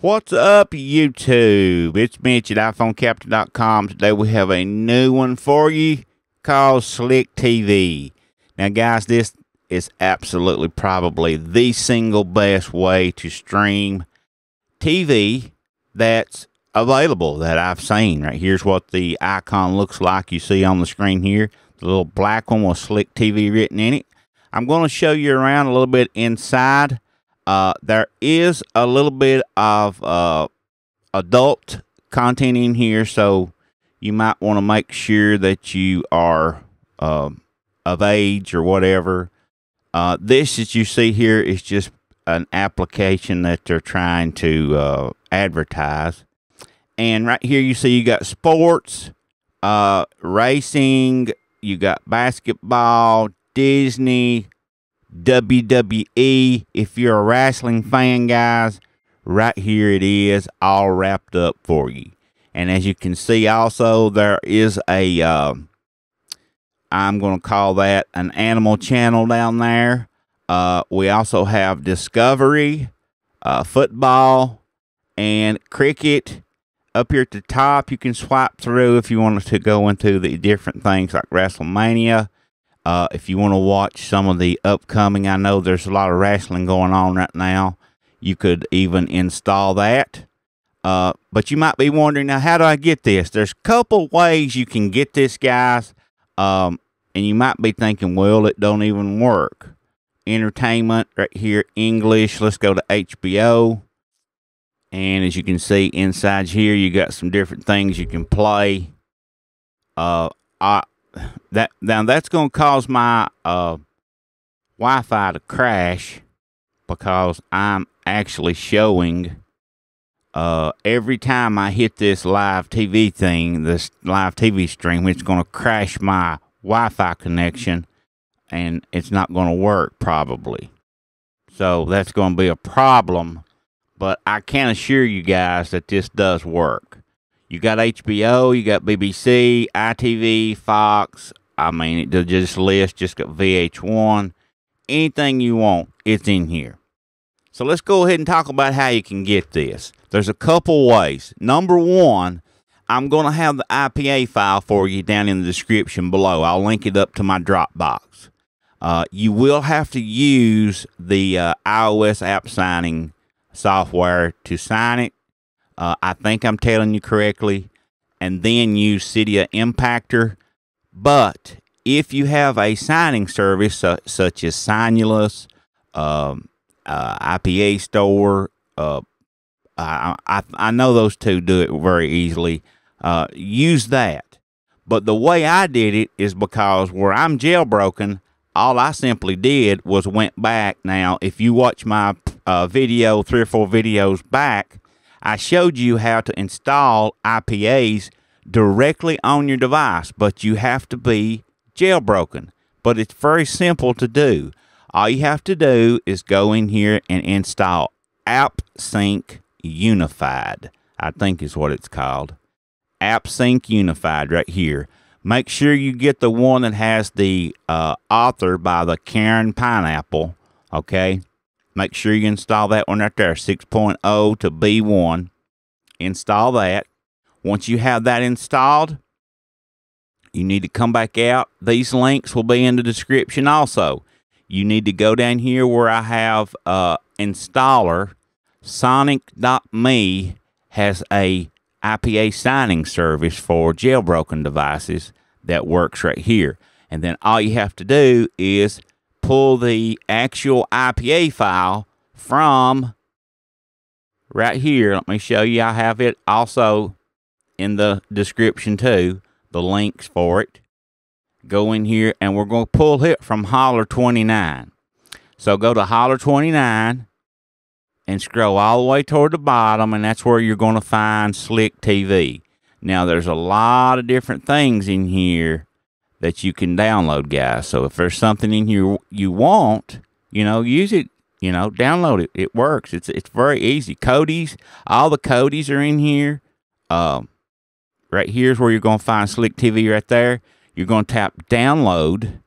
What's up, YouTube? It's Mitch at iPhoneCaptain.com. Today we have a new one for you called Slick TV. Now, guys, this is absolutely probably the single best way to stream TV that's available that I've seen. Right here's what the icon looks like. You see on the screen here, the little black one with Slick TV written in it. I'm going to show you around a little bit inside. Uh, there is a little bit of uh, adult content in here, so you might want to make sure that you are uh, of age or whatever. Uh, this that you see here is just an application that they're trying to uh, advertise. And right here, you see you got sports, uh, racing, you got basketball, Disney, WWE. If you're a wrestling fan, guys, right here it is all wrapped up for you. And as you can see, also, there is a, uh, I'm going to call that an animal channel down there. Uh, we also have Discovery, uh, football, and cricket. Up here at the top, you can swipe through if you wanted to go into the different things like WrestleMania. Uh, if you want to watch some of the upcoming, I know there's a lot of wrestling going on right now. You could even install that. Uh, but you might be wondering now, how do I get this? There's a couple ways you can get this, guys. Um, and you might be thinking, well, it don't even work. Entertainment right here, English. Let's go to HBO. And as you can see inside here, you got some different things you can play. Uh, I that now that's going to cause my uh, Wi-Fi to crash because I'm actually showing uh, every time I hit this live TV thing, this live TV stream, it's going to crash my Wi-Fi connection, and it's not going to work probably. So that's going to be a problem. But I can assure you guys that this does work. You got HBO, you got BBC, ITV, Fox. I mean, it just list just got VH1. Anything you want, it's in here. So let's go ahead and talk about how you can get this. There's a couple ways. Number one, I'm going to have the IPA file for you down in the description below. I'll link it up to my Dropbox. Uh, you will have to use the uh, iOS app signing software to sign it uh, I think I'm telling you correctly, and then use Cydia Impactor. But if you have a signing service su- such as Signulous, um, uh, IPA Store, uh, I, I, I, know those two do it very easily. Uh, use that. But the way I did it is because where I'm jailbroken, all I simply did was went back. Now, if you watch my uh, video, three or four videos back, I showed you how to install IPAs directly on your device, but you have to be jailbroken. But it's very simple to do. All you have to do is go in here and install AppSync Unified. I think is what it's called. AppSync Unified right here. Make sure you get the one that has the uh, author by the Karen Pineapple. Okay. Make sure you install that one right there, 6.0 to B1. Install that. Once you have that installed, you need to come back out. These links will be in the description also. You need to go down here where I have uh, installer. Sonic.me has a IPA signing service for jailbroken devices that works right here. And then all you have to do is pull the actual IPA file from right here. Let me show you. I have it also in the description too, the links for it. Go in here and we're going to pull it from Holler 29. So go to Holler 29 and scroll all the way toward the bottom, and that's where you're going to find Slick TV. Now, there's a lot of different things in here that you can download, guys. So if there's something in here you want, you know, use it. You know, download it. It works. It's it's very easy. Codes, all the codes are in here. Um, right here's where you're going to find Slick TV. Right there, you're going to tap download,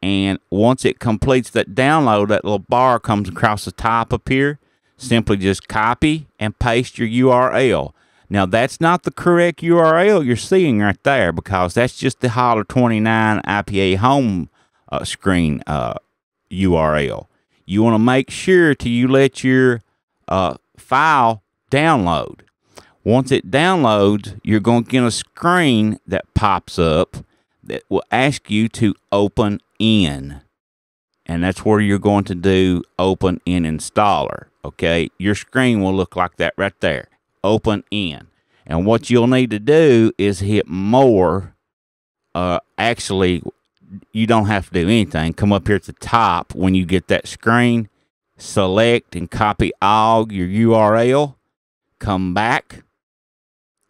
and once it completes that download, that little bar comes across the top up here. simply just copy and paste your URL. Now, that's not the correct URL you're seeing right there because that's just the Holler 29 IPA home uh, screen uh, URL. You want to make sure to you let your uh, file download. Once it downloads, you're going to get a screen that pops up that will ask you to open in. And that's where you're going to do open in installer. Okay. Your screen will look like that right there. Open in. And what you'll need to do is hit more. Uh, actually, you don't have to do anything. Come up here at the top when you get that screen, select and copy all your URL. Come back,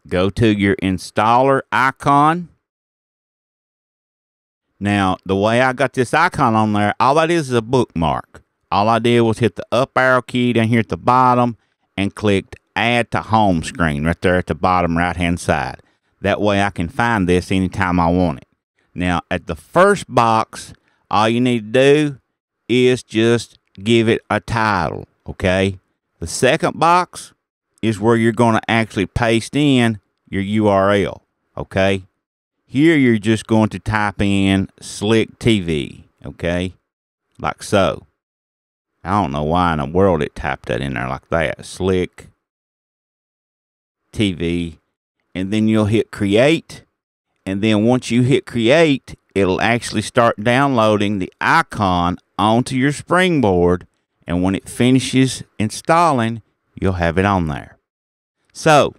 go to your installer icon. Now, the way I got this icon on there, all that is is a bookmark. All I did was hit the up arrow key down here at the bottom and clicked add to home screen right there at the bottom right hand side. That way I can find this anytime I want it. Now, at the first box, all you need to do is just give it a title, okay? The second box is where you're going to actually paste in your URL, okay? Here you're just going to type in Slick TV, okay? Like so. I don't know why in the world it typed that in there like that. Slick TV. And then you'll hit create and then once you hit create, it'll actually start downloading the icon onto your springboard. And when it finishes installing, you'll have it on there. So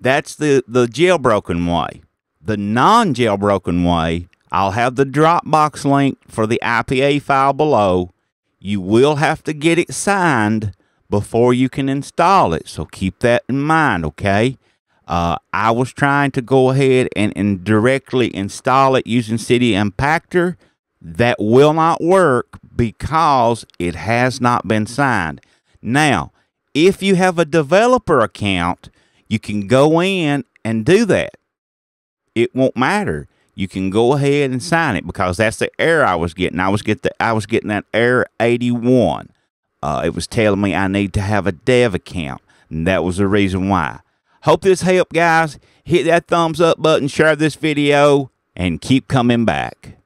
that's the, the jailbroken way. The non jailbroken way, I'll have the Dropbox link for the IPA file below. You will have to get it signed before you can install it. So keep that in mind, okay? Uh, I was trying to go ahead and, and directly install it using Cydia Impactor. That will not work because it has not been signed. Now, if you have a developer account, you can go in and do that. It won't matter. You can go ahead and sign it because that's the error I was getting. I was get the I was getting that error 81. Uh, it was telling me I need to have a dev account, and that was the reason why. Hope this helped, guys. Hit that thumbs up button, share this video, and keep coming back.